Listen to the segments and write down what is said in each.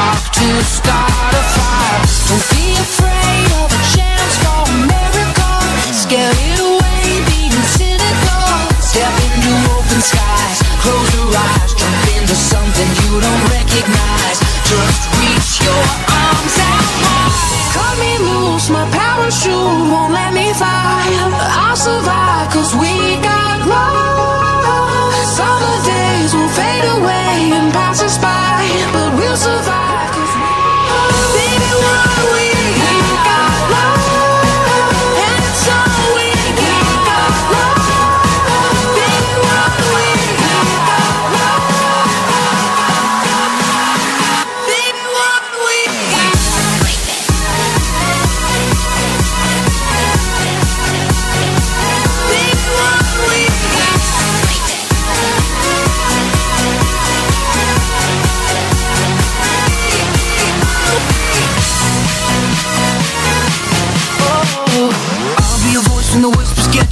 spark to start a fire. Don't be afraid of a chance for a miracle. Scare it away, being cynical. Step into open skies, close your eyes, jump into something you don't recognize. Just reach your arms out wide. Cut me loose, my parachute won't let me fly. I'll survive, cause we got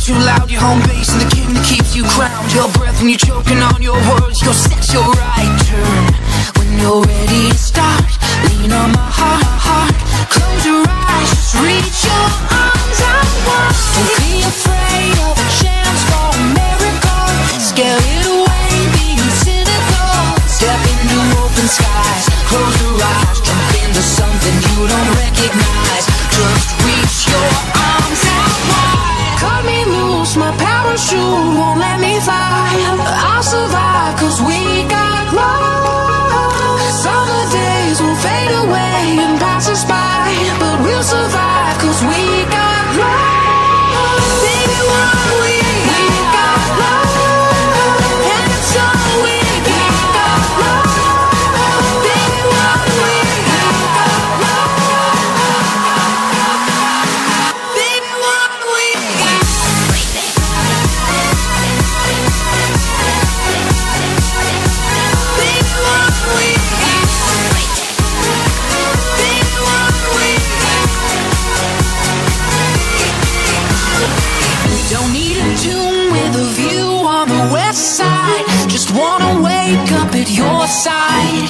too loud. Your home base and the king that keeps you crowned. Your breath when you're choking on your words. Your steps, your right turn. When you're ready to start, lean on my heart, parachute won't let me fly. I'll survive, cause we got love. Summer days Tune with a view on the west side. Just wanna wake up at your side.